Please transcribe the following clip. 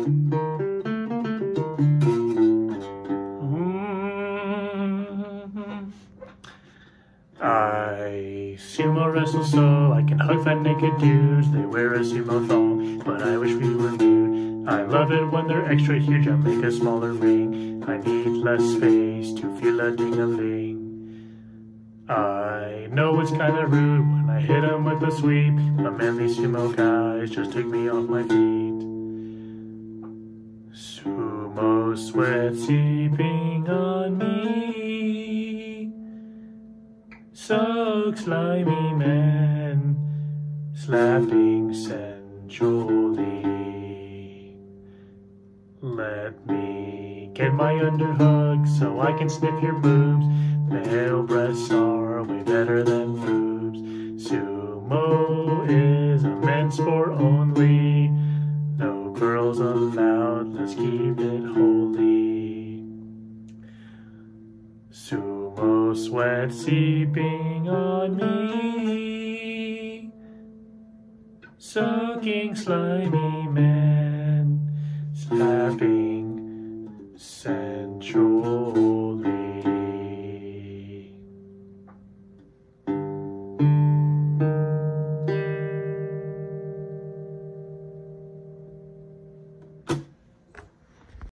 Mm-hmm. I sumo wrestle so I can hug fat naked dudes. They wear a sumo thong, but I wish we were nude. I love it when they're extra huge. I make a smaller ring. I need less space to feel a ding a ling. I know it's kinda rude when I hit 'em with a sweep, but man, these sumo guys just take me off my feet. Sumo sweat seeping on me. So slimy men slapping sensually. Let me get my underhug so I can sniff your boobs. Male breasts are way better than boobs. Sumo is a men's sport only. It holy. Sumo sweat seeping on me. Sucking slimy men, slapping sensual.